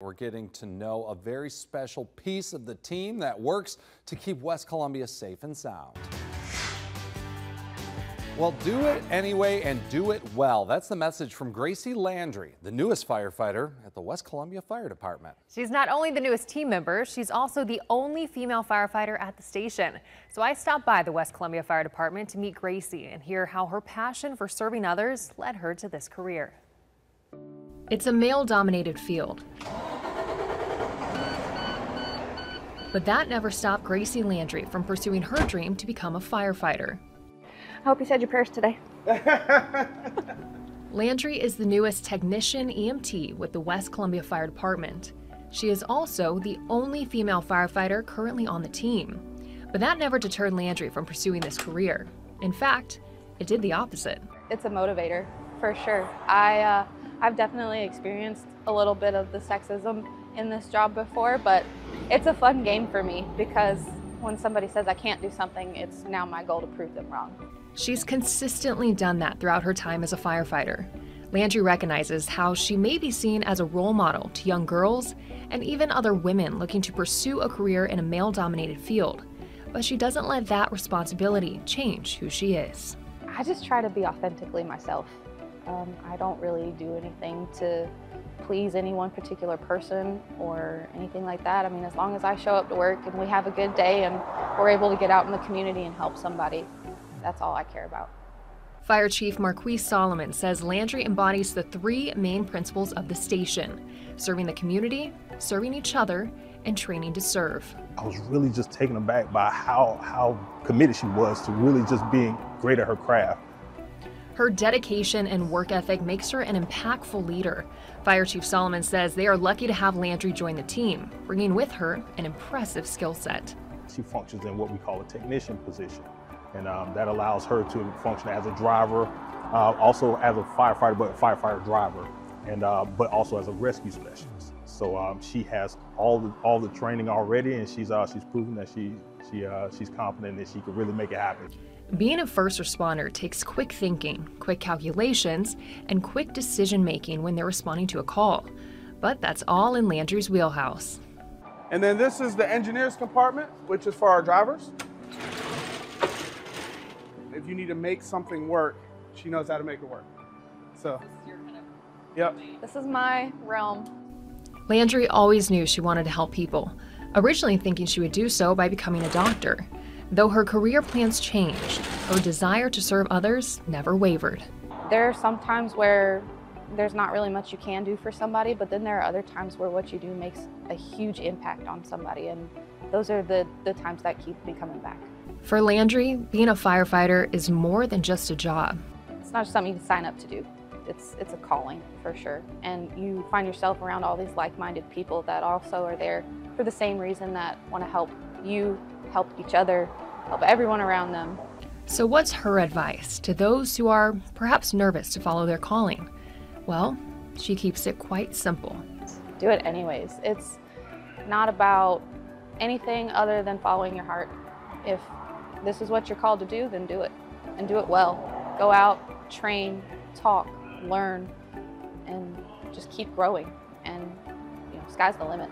We're getting to know a very special piece of the team that works to keep West Columbia safe and sound. Well, do it anyway and do it well. That's the message from Gracie Landry, the newest firefighter at the West Columbia Fire Department. She's not only the newest team member, she's also the only female firefighter at the station. So I stopped by the West Columbia Fire Department to meet Gracie and hear how her passion for serving others led her to this career. It's a male-dominated field. But that never stopped Gracie Landry from pursuing her dream to become a firefighter. I hope you said your prayers today. Landry is the newest technician EMT with the West Columbia Fire Department. She is also the only female firefighter currently on the team. But that never deterred Landry from pursuing this career. In fact, it did the opposite. It's a motivator, for sure. I, uh, I've definitely experienced a little bit of the sexism in this job before, but it's a fun game for me because when somebody says I can't do something, it's now my goal to prove them wrong. She's consistently done that throughout her time as a firefighter. Landry recognizes how she may be seen as a role model to young girls and even other women looking to pursue a career in a male dominated field. But she doesn't let that responsibility change who she is. I just try to be authentically myself. Um, I don't really do anything to please any one particular person or anything like that. I mean, as long as I show up to work and we have a good day and we're able to get out in the community and help somebody, that's all I care about. Fire Chief Marquise Solomon says Landry embodies the three main principles of the station serving the community, serving each other, and training to serve. I was really just taken aback by how, how committed she was to really just being great at her craft. Her dedication and work ethic makes her an impactful leader. Fire Chief Solomon says they are lucky to have Landry join the team, bringing with her an impressive skill set. She functions in what we call a technician position, and um, that allows her to function as a driver, uh, also as a firefighter, but a firefighter driver, and uh, but also as a rescue specialist. So um, she has all the all the training already, and she's uh, she's proven that she she uh, she's confident that she can really make it happen. Being a first responder takes quick thinking, quick calculations, and quick decision making when they're responding to a call. But that's all in Landry's wheelhouse. And then this is the engineer's compartment, which is for our drivers. If you need to make something work, she knows how to make it work. So, yep. This is my realm. Landry always knew she wanted to help people, originally thinking she would do so by becoming a doctor. Though her career plans changed, her desire to serve others never wavered. There are some times where there's not really much you can do for somebody, but then there are other times where what you do makes a huge impact on somebody, and those are the, the times that keep me coming back. For Landry, being a firefighter is more than just a job. It's not just something you can sign up to do. It's, it's a calling for sure. And you find yourself around all these like-minded people that also are there for the same reason that want to help you help each other, help everyone around them. So, what's her advice to those who are perhaps nervous to follow their calling? Well, she keeps it quite simple. Do it anyways. It's not about anything other than following your heart. If this is what you're called to do, then do it and do it well. Go out, train, talk, learn, and just keep growing. And you know, sky's the limit.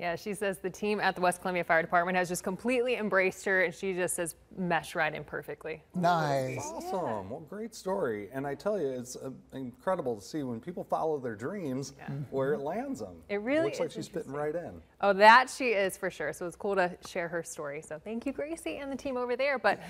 Yeah, she says the team at the West Columbia Fire Department has just completely embraced her and she just says mesh right in perfectly. Nice. Awesome. Well, great story. And I tell you, it's uh, incredible to see when people follow their dreams yeah. where it lands them. It really it looks like she's fitting right in. Oh, that she is for sure. So it's cool to share her story. So thank you, Gracie, and the team over there. But